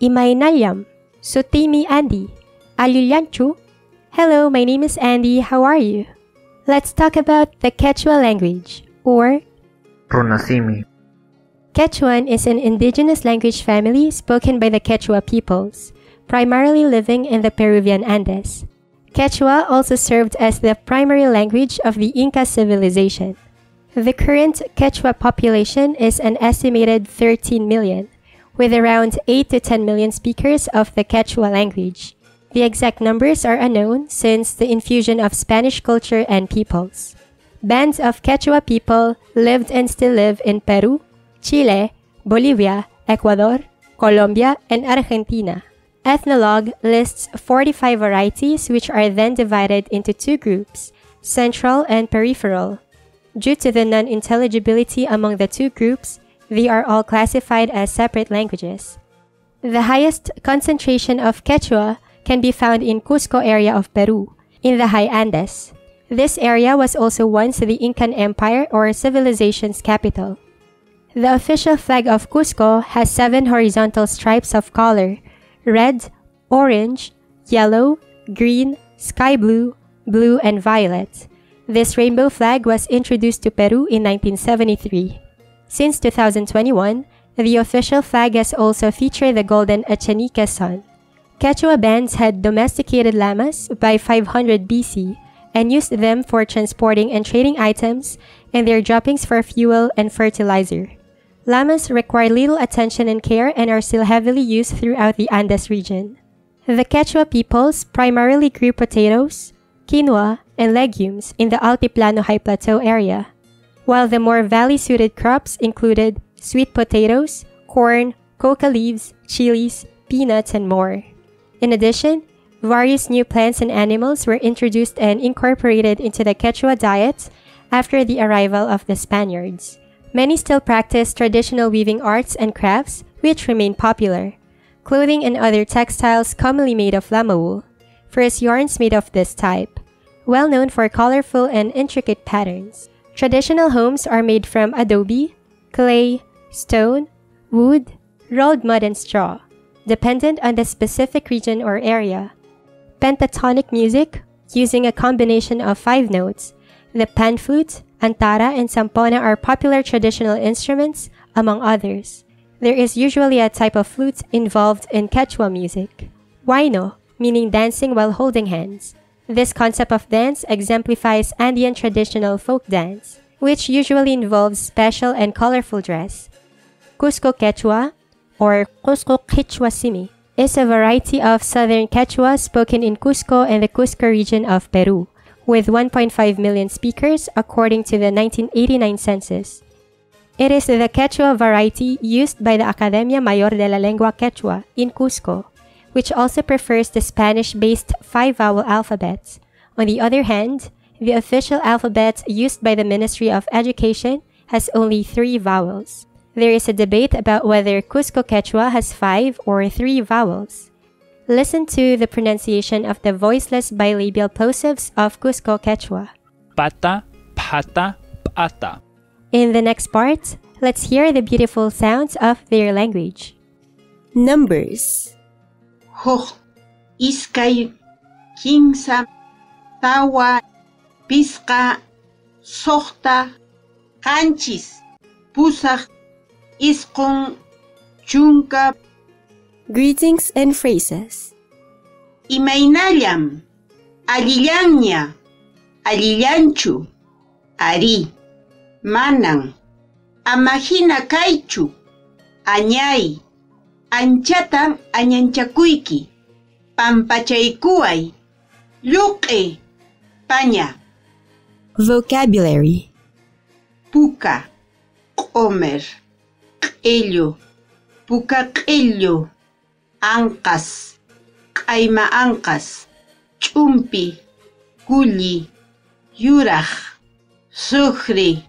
Imaynayam, Sutimi Andy, Alilyanchu. Hello, my name is Andy. How are you? Let's talk about the Quechua language, or Runasimi. Quechuan is an indigenous language family spoken by the Quechua peoples, primarily living in the Peruvian Andes. Quechua also served as the primary language of the Inca civilization. The current Quechua population is an estimated 13 million, with around 8 to 10 million speakers of the Quechua language. The exact numbers are unknown since the infusion of Spanish culture and peoples. Bands of Quechua people lived and still live in Peru, Chile, Bolivia, Ecuador, Colombia, and Argentina. Ethnologue lists 45 varieties which are then divided into two groups, central and peripheral. Due to the non-intelligibility among the two groups, they are all classified as separate languages. The highest concentration of Quechua can be found in Cusco area of Peru, in the high Andes. This area was also once the Incan Empire or civilization's capital. The official flag of Cusco has seven horizontal stripes of color, red, orange, yellow, green, sky blue, blue, and violet. This rainbow flag was introduced to Peru in 1973. Since 2021, the official flag has also featured the golden Echenique sun. Quechua bands had domesticated llamas by 500 BC and used them for transporting and trading items and their droppings for fuel and fertilizer. Llamas require little attention and care and are still heavily used throughout the Andes region. The Quechua peoples primarily grew potatoes, quinoa, and legumes in the Altiplano High Plateau area, while the more valley-suited crops included sweet potatoes, corn, coca leaves, chilies, peanuts, and more. In addition, various new plants and animals were introduced and incorporated into the Quechua diet after the arrival of the Spaniards. Many still practice traditional weaving arts and crafts, which remain popular. Clothing and other textiles commonly made of llama wool. First yarns made of this type. Well known for colorful and intricate patterns. Traditional homes are made from adobe, clay, stone, wood, rolled mud, and straw, dependent on the specific region or area. Pentatonic music, using a combination of five notes, the pan flute, antara, and zampoña are popular traditional instruments, among others. There is usually a type of flute involved in Quechua music. Huayno, meaning dancing while holding hands. This concept of dance exemplifies Andean traditional folk dance, which usually involves special and colorful dress. Cusco Quechua, or Cusco Quechua Simi, is a variety of southern Quechua spoken in Cusco and the Cusco region of Peru, with 1.5 million speakers according to the 1989 census. It is the Quechua variety used by the Academia Mayor de la Lengua Quechua in Cusco, which also prefers the Spanish-based five-vowel alphabets. On the other hand, the official alphabet used by the Ministry of Education has only three vowels. There is a debate about whether Cusco Quechua has five or three vowels. Listen to the pronunciation of the voiceless bilabial plosives of Cusco Quechua. Pata, pata, pata. In the next part, let's hear the beautiful sounds of their language. Numbers Huk, iskay, kinsa, tawa, pisqa, soqta, qanchis, pusaq, isqun, chunka, Greetings and phrases. imaynallam, allillaña, allillanchu, ari, manan, amahina kaychu, añay, anchatan añanchakuyki, pampachaykuway, lluq'i, paña, Vocabulary. Puka, q'umer, q'illu, puka q'illu, anqas, q'ayma anqas, ch'umpi, kulli, yuraq, sukri,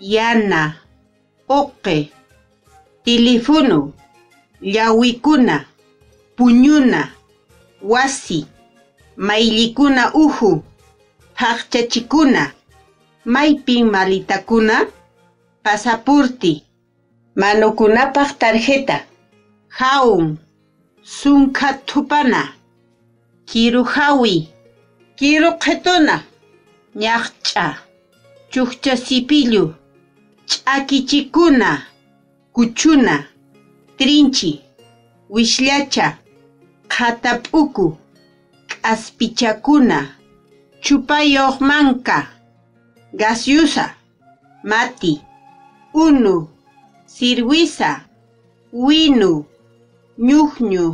yana, uqi, tilifunu, llawikuna, puñuna, wasi, mayllikuna uhu, haqchachikuna, maypin malitakuna, pasapurti, manukunapaq tarjeta, jawun sunqa thupana kiru hawi kiru qhetuna ñaqch'a chukcha sipillu ch'akichikuna kuchuna trinchi wishlacha qhatap'uku k'aspichakuna chupayoq manka gasyusa mati unu sirwisa winu ñuqñu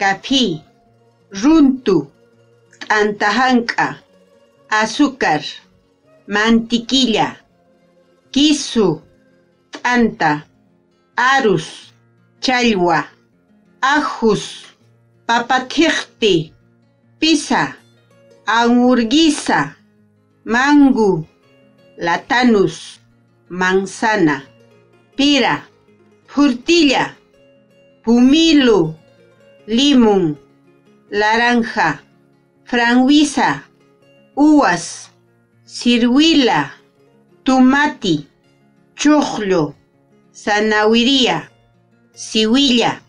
kafi runtu t'anta hank'a azúcar mantiquilla kisu t'anta arus challwa ajus papathiqti pisa anurguisa mangu latanus manzana pira furtilla pumilo limón naranja franguisa uvas ciruela tomati choclo zanahoria siwilla,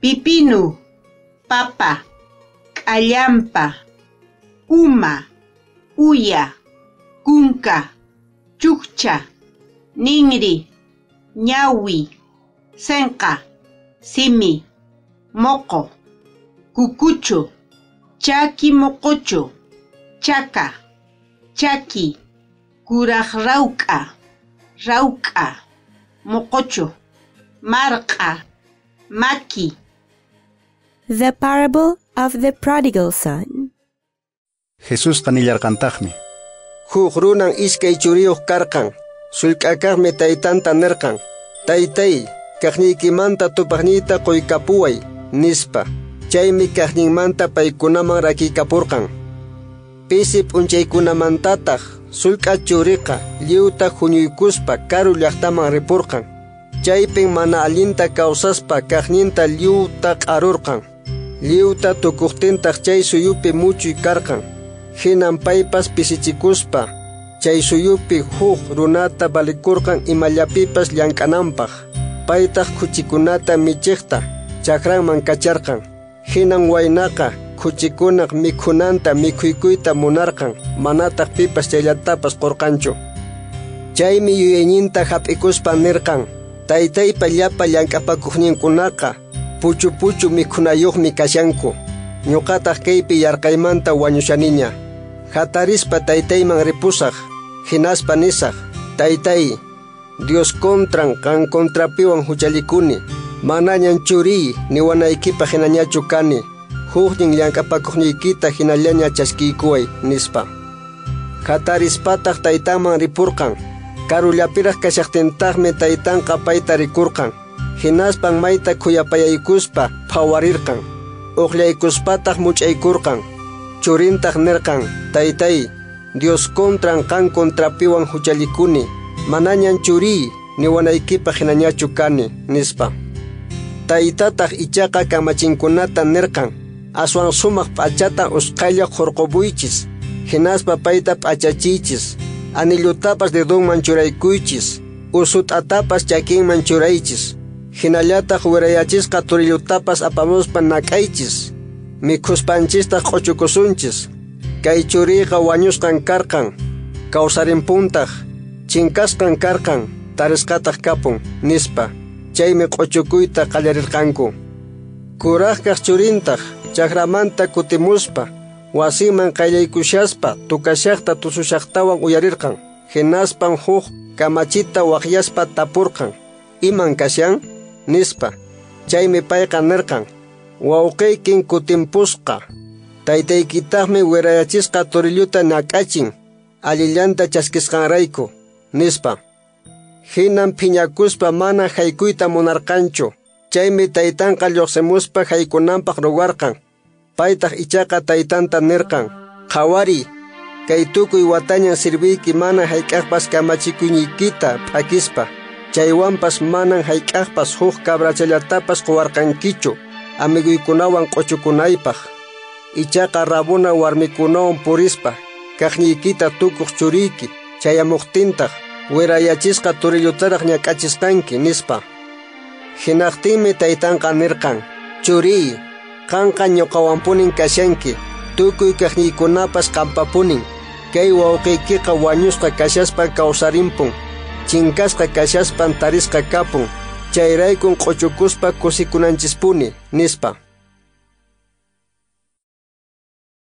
pipinu, papa, callampa, uma, uya, kunka, chucha, ningri, ñawi, senka, simi, moco, cucucho, chaki mococho, chaca, chaki, curajrauca, rauca, mococho. Marqa maki The parable of the prodigal son. Jesus qanillarqantaqmi Huk runan iskay churiyuq karqan. Sullk'akaqmi taytanta nirqan. Taytay, kaqniykimanta tupaqniyta quykapuway, nispa. Chaymi kaqninmanta paykunaman rakikapurqan. Pisi p'unchaykunamantataq sullk'a churiqa lliwta huñuykuspa karu llaqtaman ripurqan. Chaypin mana allinta kawsaspa kaqninta lliwta q'arurqan. Lliwta tukuqtintaq chay suyupi muchuy karqan. Hinan paypas pisichikuspa chay suyupi huk runata balikurqan imallapipas llank'ananpaq. Paytaq khuchikunata michiqta chakranman kacharqan. Hinan waynaqa khuchikunaq mikhunanta mikhuykuyta munarqan manataq pipas chayllatapas qurqanchu. Chaymi yuyayninta hap'ikuspa nirqan taytaypa llapa llank'apakuqninkunaqa puchu puchu mikhunayuqmi kashanku. Ñuqataq kaypi yarqaymanta wañushaniña. Hatarispa taytayman ripusaq, hinaspa nisaq, taytay, Dios contran kan kontrapiwan huchallikuni, manañan churiy niwanaykipaq hinañachu kani, huknin llank'apakuqniykita hinallaña chaskiykuway nispa. Hatarispataq taytanman ripurqan, karullapiraq kashaqtintaqmi taytanqa payta rikurqan, hinaspan mayta khuyapayaykuspa phawarirqan, uqllaykuspataq much'aykurqan, churintaq nirqan, taytay, Dios contran kan kontrapiwan huchallikuni, manañan churiy niwanaykipaq hinañachu kani, nispa. Taytataq ichaqa kamachinkunata nirqan, aswan sumaq p'achata usqaylla hurqubuychis, hinaspa payta p'achachiychis, anillutapas dedunman churaykuychis, usut'atapas chakinman churaychis, hinallataq wirayachisqa turillutapas apamuspa nak'aychis, mikhuspanchistaq q'uchukusunchis, kay churiyqa wañusqan karqan, kawsarimpuntaq, chinkasqan karqan, tarisqataq kapun, nispa, chaymi q'uchukuyta qallarirqanku. Kuraqkaq churintaq, chakramanta kutimuspa, wasiman qayllaykushaspa tukashaqta tusushaqtawan uyarirqan, hinaspan huk kamachita waqyaspa tapurqan, iman kashan? nispa, chaymi payqa nirqan, wawqiykin kutimpusqa, taytaykitaqmi wirayachisqa turilluta nak'achin, allillanta chaskisqanrayku, nispa. Hinan phiñakuspa mana haykuyta munarqanchu, chaymi taytanqa lluqsimuspa haykunanpaq ruwarqan. Paytaq ichaqa taytanta nirqan, qhawari, kay tukuy watañan sirviyki mana hayk'aqpas kamachikuyniykita p'akispa. Chaywanpas manan hayk'aqpas huk kabrachallatapas quwarqankichu, amiguykunawan q'uchukunaypaq. Ichaqa rabuna warmikunawan purispa, kaqniykita tukuq churiyki, chayamuqtintaq, wirayachisqa turillutaraq ñak'achisqanki nispa. Hinaqtinmi taytanqa nirqan, churiy qanqa ñuqawanpunin kashanki tukuy kaqniykunapas qampapunin kay wawqiykiqa wañusqa kashaspan kawsarinpun chinkasqa kashaspan tarisqa kapun chayraykun q'uchukuspa kusikunanchispuni nispa.